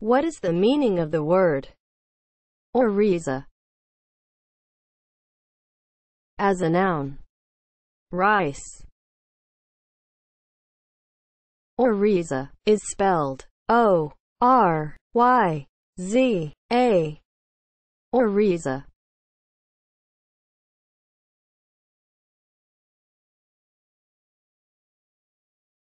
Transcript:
What is the meaning of the word? Oryza. As a noun? Rice. Oryza is spelled O R Y Z A. Oryza.